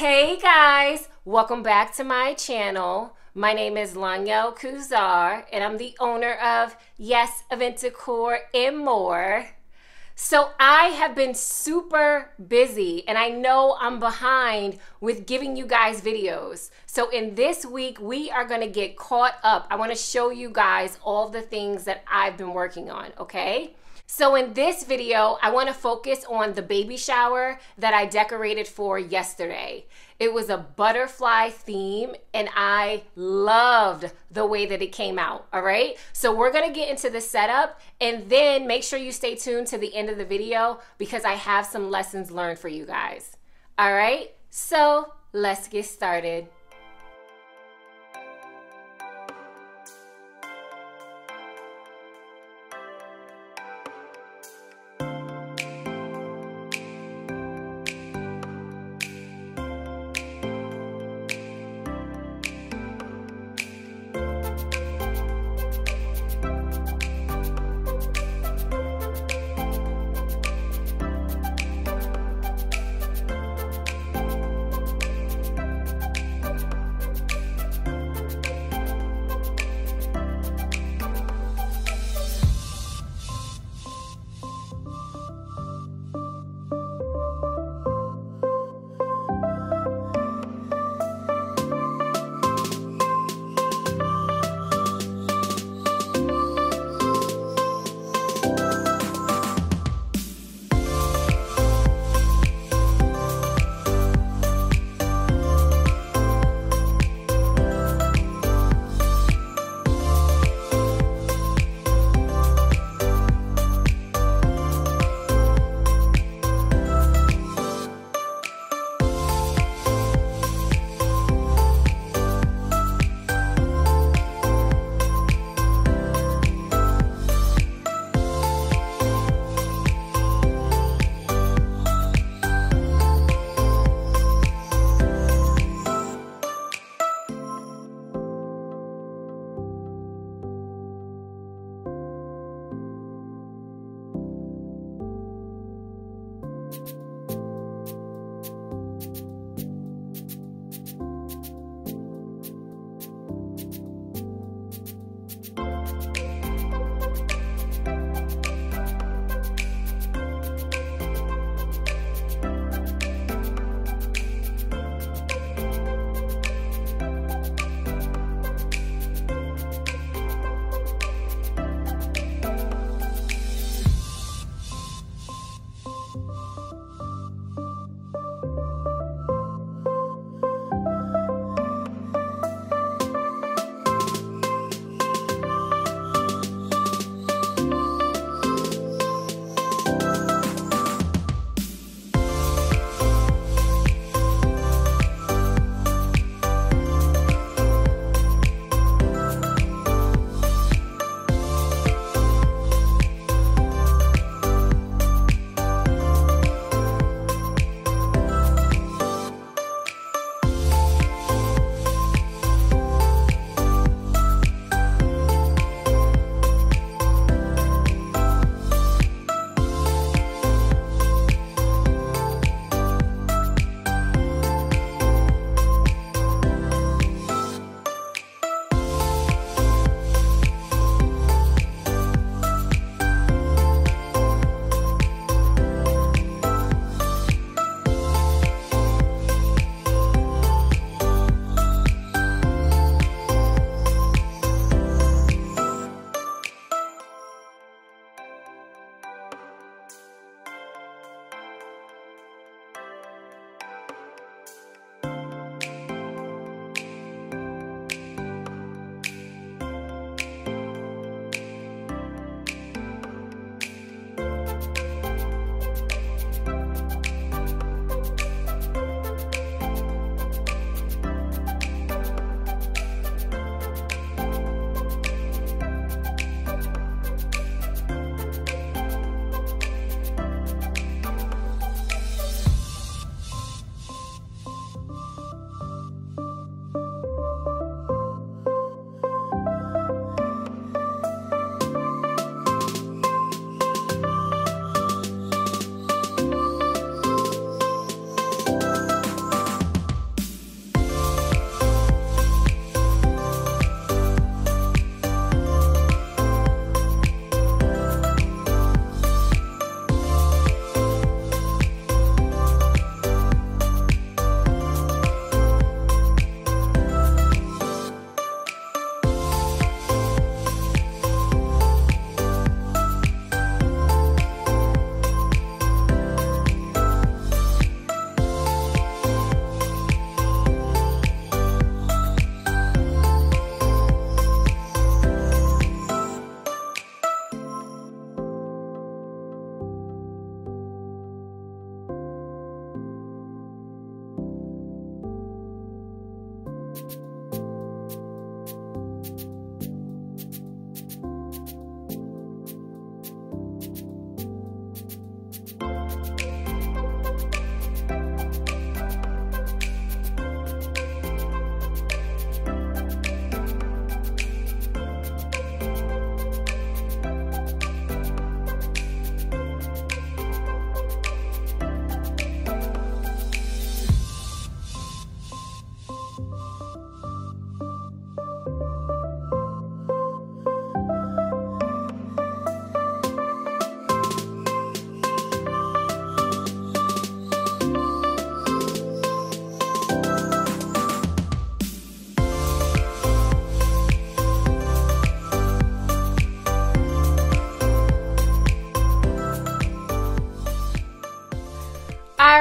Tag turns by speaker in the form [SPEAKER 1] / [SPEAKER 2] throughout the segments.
[SPEAKER 1] Hey guys, welcome back to my channel. My name is Lanyel Kuzar and I'm the owner of Yes Event Decor and more. So I have been super busy and I know I'm behind with giving you guys videos. So in this week, we are gonna get caught up. I wanna show you guys all the things that I've been working on, okay? So in this video, I wanna focus on the baby shower that I decorated for yesterday. It was a butterfly theme and I loved the way that it came out, all right? So we're gonna get into the setup and then make sure you stay tuned to the end of the video because I have some lessons learned for you guys. All right, so let's get started.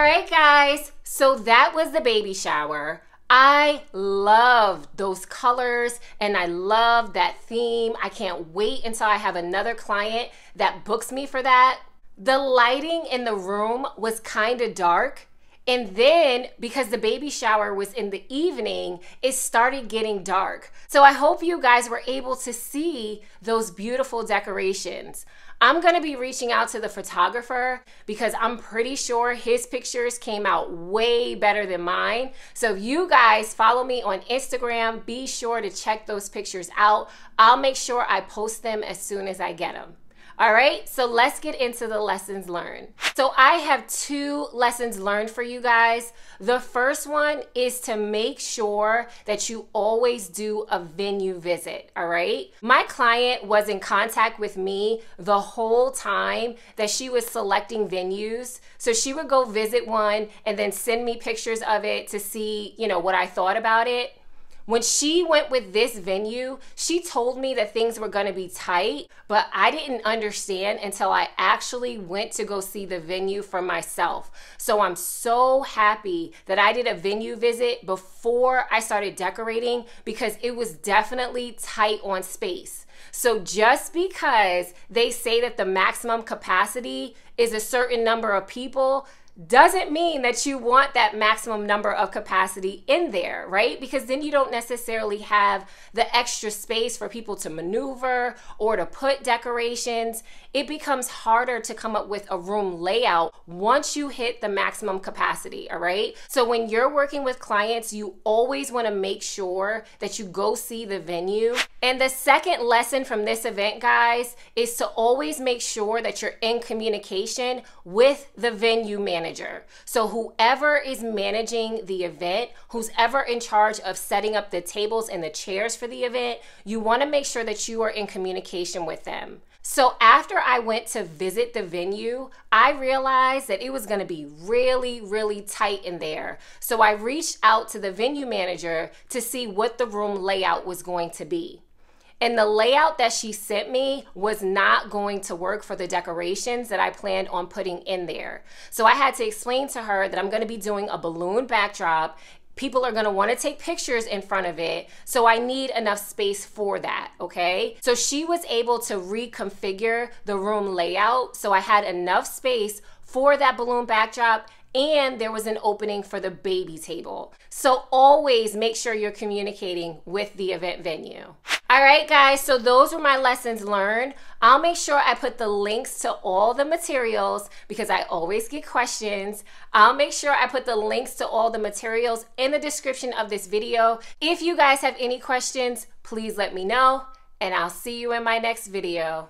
[SPEAKER 1] Right, guys. So that was the baby shower. I love those colors and I love that theme. I can't wait until I have another client that books me for that. The lighting in the room was kind of dark. And then, because the baby shower was in the evening, it started getting dark. So I hope you guys were able to see those beautiful decorations. I'm gonna be reaching out to the photographer because I'm pretty sure his pictures came out way better than mine. So if you guys follow me on Instagram, be sure to check those pictures out. I'll make sure I post them as soon as I get them. All right, so let's get into the lessons learned. So I have two lessons learned for you guys. The first one is to make sure that you always do a venue visit, all right? My client was in contact with me the whole time that she was selecting venues. So she would go visit one and then send me pictures of it to see, you know, what I thought about it. When she went with this venue, she told me that things were to be tight, but I didn't understand until I actually went to go see the venue for myself. So I'm so happy that I did a venue visit before I started decorating because it was definitely tight on space. So just because they say that the maximum capacity is a certain number of people doesn't mean that you want that maximum number of capacity in there, right? Because then you don't necessarily have the extra space for people to maneuver or to put decorations. It becomes harder to come up with a room layout once you hit the maximum capacity, all right? So when you're working with clients, you always want to make sure that you go see the venue. And the second lesson from this event, guys, is to always make sure that you're in communication with the venue manager. So, whoever is managing the event, who's ever in charge of setting up the tables and the chairs for the event, you want to make sure that you are in communication with them. So, after I went to visit the venue, I realized that it was going to be really, really tight in there. So, I reached out to the venue manager to see what the room layout was going to be. And the layout that she sent me was not going to work for the decorations that I planned on putting in there. So I had to explain to her that I'm going to be doing a balloon backdrop people are going to want to take pictures in front of it. So I need enough space for that, okay? So she was able to reconfigure the room layout so I had enough space for that balloon backdrop and there was an opening for the baby table. So always make sure you're communicating with the event venue. All right, guys, so those were my lessons learned. I'll make sure I put the links to all the materials because I always get questions. I'll make sure I put the links to all the materials in the description of this video. If you guys have any questions, please let me know, and I'll see you in my next video.